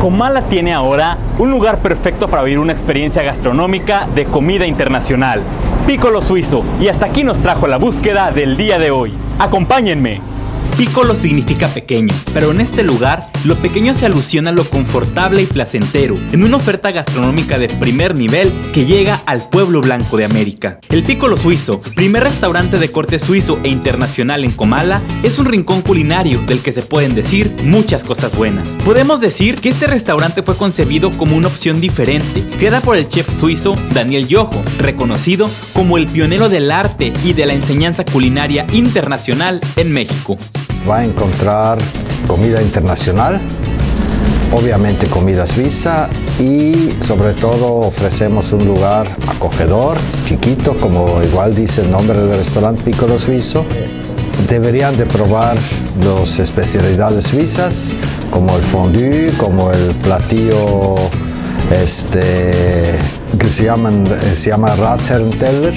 Comala tiene ahora un lugar perfecto para vivir una experiencia gastronómica de comida internacional. Piccolo Suizo. Y hasta aquí nos trajo la búsqueda del día de hoy. Acompáñenme. Piccolo significa pequeño, pero en este lugar lo pequeño se alusiona a lo confortable y placentero, en una oferta gastronómica de primer nivel que llega al pueblo blanco de América. El Piccolo Suizo, primer restaurante de corte suizo e internacional en Comala, es un rincón culinario del que se pueden decir muchas cosas buenas. Podemos decir que este restaurante fue concebido como una opción diferente, creada por el chef suizo Daniel Yojo, reconocido como el pionero del arte y de la enseñanza culinaria internacional en México va a encontrar comida internacional, obviamente comida suiza y sobre todo ofrecemos un lugar acogedor, chiquito, como igual dice el nombre del restaurante Piccolo Suizo. Deberían de probar las especialidades suizas, como el fondue, como el platillo este, que se, llaman, se llama Ratsherrenteller,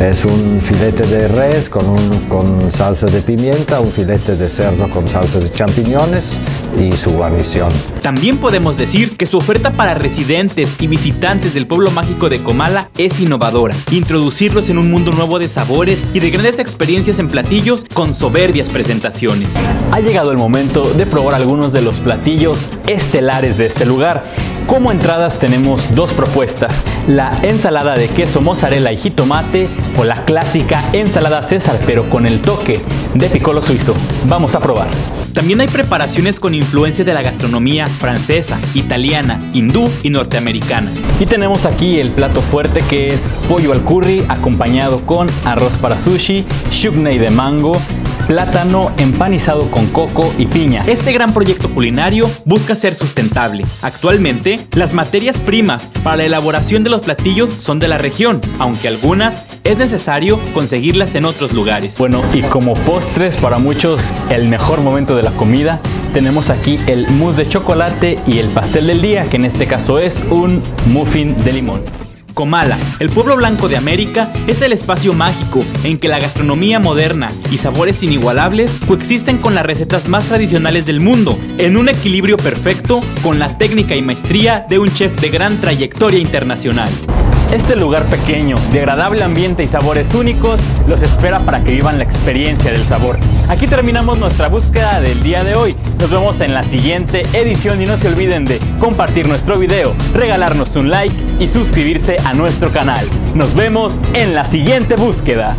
es un filete de res con, con salsa de pimienta, un filete de cerdo con salsa de champiñones y su guarnición. También podemos decir que su oferta para residentes y visitantes del pueblo mágico de Comala es innovadora. Introducirlos en un mundo nuevo de sabores y de grandes experiencias en platillos con soberbias presentaciones. Ha llegado el momento de probar algunos de los platillos estelares de este lugar. Como entradas tenemos dos propuestas, la ensalada de queso mozzarella y jitomate o la clásica ensalada César pero con el toque de piccolo suizo. Vamos a probar. También hay preparaciones con influencia de la gastronomía francesa, italiana, hindú y norteamericana. Y tenemos aquí el plato fuerte que es pollo al curry acompañado con arroz para sushi, shuknei de mango, plátano empanizado con coco y piña. Este gran proyecto culinario busca ser sustentable. Actualmente, las materias primas para la elaboración de los platillos son de la región, aunque algunas es necesario conseguirlas en otros lugares. Bueno, y como postres para muchos el mejor momento de la comida, tenemos aquí el mousse de chocolate y el pastel del día, que en este caso es un muffin de limón. Comala, el pueblo blanco de América, es el espacio mágico en que la gastronomía moderna y sabores inigualables coexisten con las recetas más tradicionales del mundo, en un equilibrio perfecto con la técnica y maestría de un chef de gran trayectoria internacional. Este lugar pequeño, de agradable ambiente y sabores únicos, los espera para que vivan la experiencia del sabor. Aquí terminamos nuestra búsqueda del día de hoy. Nos vemos en la siguiente edición y no se olviden de compartir nuestro video, regalarnos un like y suscribirse a nuestro canal. Nos vemos en la siguiente búsqueda.